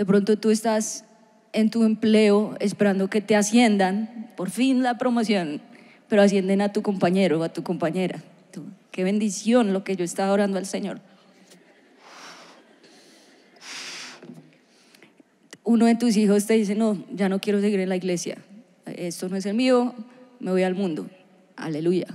De pronto tú estás en tu empleo esperando que te asciendan, por fin la promoción, pero ascienden a tu compañero o a tu compañera. Tú, qué bendición lo que yo estaba orando al Señor. Uno de tus hijos te dice, no, ya no quiero seguir en la iglesia, esto no es el mío, me voy al mundo. Aleluya.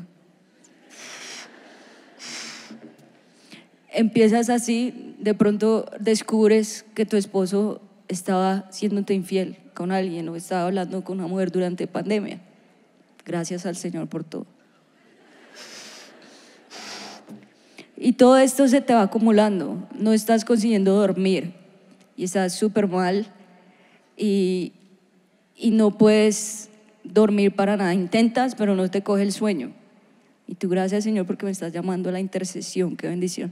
Empiezas así, de pronto descubres que tu esposo estaba siéndote infiel con alguien o estaba hablando con una mujer durante pandemia. Gracias al Señor por todo. Y todo esto se te va acumulando. No estás consiguiendo dormir y estás súper mal y, y no puedes dormir para nada. Intentas, pero no te coge el sueño. Y tú, gracias Señor, porque me estás llamando a la intercesión. Qué bendición.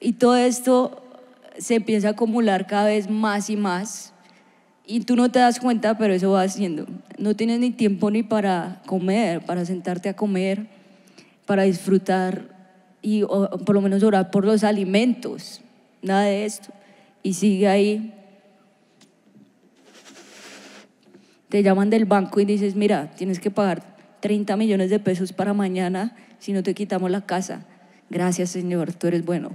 Y todo esto se empieza a acumular cada vez más y más. Y tú no te das cuenta, pero eso va haciendo. No tienes ni tiempo ni para comer, para sentarte a comer, para disfrutar y por lo menos orar por los alimentos. Nada de esto. Y sigue ahí te llaman del banco y dices, mira, tienes que pagar 30 millones de pesos para mañana si no te quitamos la casa. Gracias Señor, tú eres bueno.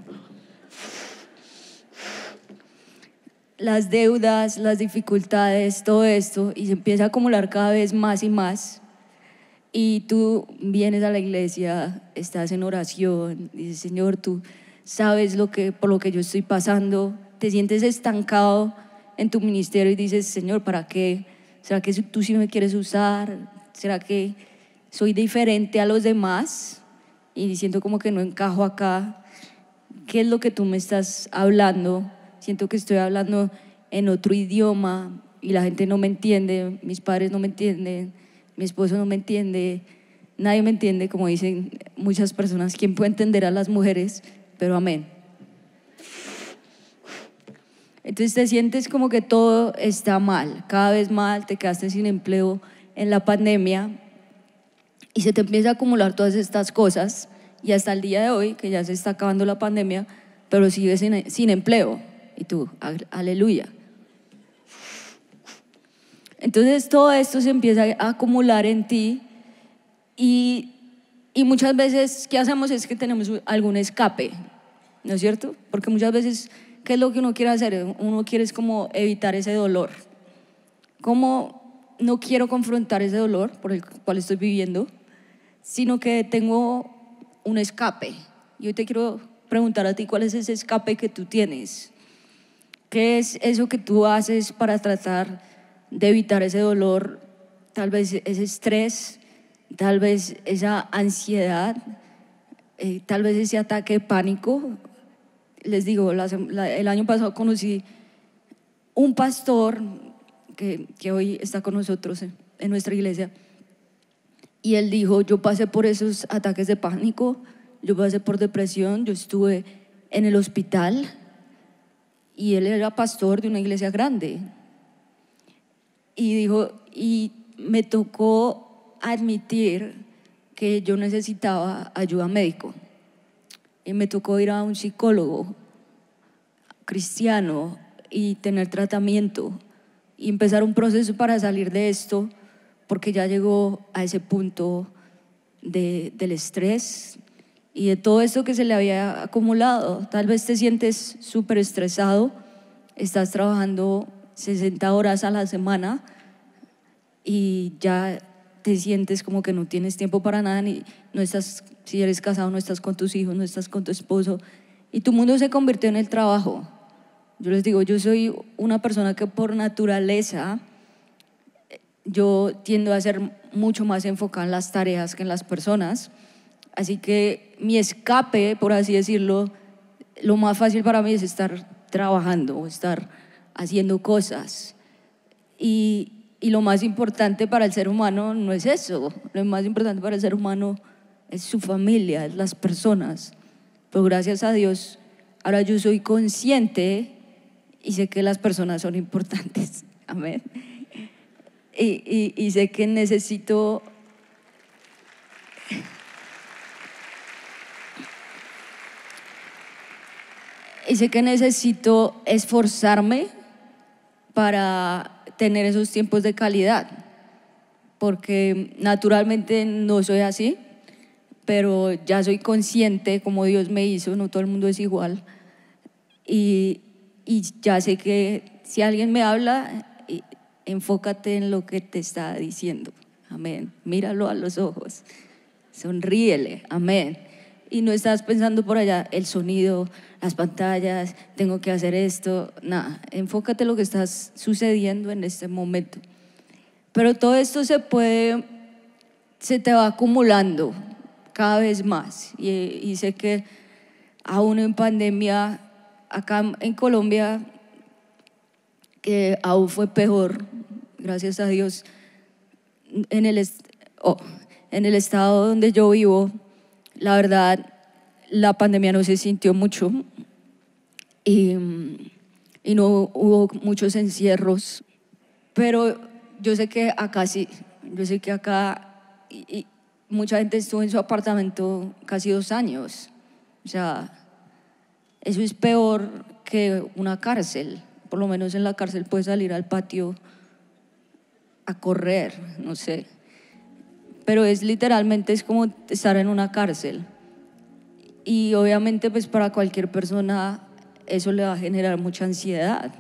Las deudas, las dificultades, todo esto, y se empieza a acumular cada vez más y más. Y tú vienes a la iglesia, estás en oración, dices, Señor, tú sabes lo que, por lo que yo estoy pasando, te sientes estancado en tu ministerio y dices, Señor, ¿para qué? ¿Será que tú sí me quieres usar? ¿Será que soy diferente a los demás? Y siento como que no encajo acá. ¿Qué es lo que tú me estás hablando? Siento que estoy hablando en otro idioma y la gente no me entiende, mis padres no me entienden, mi esposo no me entiende, nadie me entiende, como dicen muchas personas. ¿Quién puede entender a las mujeres? Pero amén. Entonces te sientes como que todo está mal, cada vez mal, te quedaste sin empleo en la pandemia y se te empieza a acumular todas estas cosas y hasta el día de hoy, que ya se está acabando la pandemia, pero sigues sin, empleo. Y tú, aleluya. Entonces todo esto se empieza a acumular en ti y, y muchas veces, ¿qué hacemos? Es que tenemos algún escape, ¿no es cierto? Porque muchas veces ¿qué es lo que uno quiere hacer? Uno quiere como evitar ese dolor. ¿Cómo no quiero confrontar ese dolor por el cual estoy viviendo, sino que tengo un escape? Y hoy te quiero preguntar a ti cuál es ese escape que tú tienes. ¿Qué es eso que tú haces para tratar de evitar ese dolor? Tal vez ese estrés, tal vez esa ansiedad, eh, tal vez ese ataque de pánico les digo, el año pasado conocí un pastor que, que hoy está con nosotros en, en nuestra iglesia y él dijo, yo pasé por esos ataques de pánico, yo pasé por depresión, yo estuve en el hospital y él era pastor de una iglesia grande. Y dijo, y me tocó admitir que yo necesitaba ayuda médico y me tocó ir a un psicólogo cristiano y tener tratamiento y empezar un proceso para salir de esto, porque ya llegó a ese punto de, del estrés y de todo esto que se le había acumulado. Tal vez te sientes súper estresado, estás trabajando 60 horas a la semana y ya te sientes como que no tienes tiempo para nada, ni no estás, si eres casado, no estás con tus hijos, no estás con tu esposo, y tu mundo se convirtió en el trabajo. Yo les digo, yo soy una persona que por naturaleza yo tiendo a ser mucho más enfocada en las tareas que en las personas, así que mi escape, por así decirlo, lo más fácil para mí es estar trabajando, estar haciendo cosas. Y, y lo más importante para el ser humano no es eso. Lo más importante para el ser humano es su familia, es las personas. Pero gracias a Dios, ahora yo soy consciente y sé que las personas son importantes. Amén. Y, y sé que necesito y sé que necesito esforzarme para tener esos tiempos de calidad, porque naturalmente no soy así, pero ya soy consciente como Dios me hizo, no todo el mundo es igual, y, y ya sé que si alguien me habla, enfócate en lo que te está diciendo, amén, míralo a los ojos, sonríele, amén y no estás pensando por allá el sonido, las pantallas, tengo que hacer esto, nada, enfócate en lo que está sucediendo en este momento. Pero todo esto se puede, se te va acumulando cada vez más y, y sé que aún en pandemia, acá en Colombia, que aún fue peor, gracias a Dios, en el, oh, en el estado donde yo vivo, la verdad, la pandemia no se sintió mucho y, no hubo muchos encierros, pero yo sé que acá sí, yo sé que acá mucha gente estuvo en su apartamento casi dos años. O sea, eso es peor que una cárcel. Por lo menos en la cárcel puedes salir al patio a correr, no sé pero es literalmente es como estar en una cárcel. Y obviamente pues para cualquier persona eso le va a generar mucha ansiedad,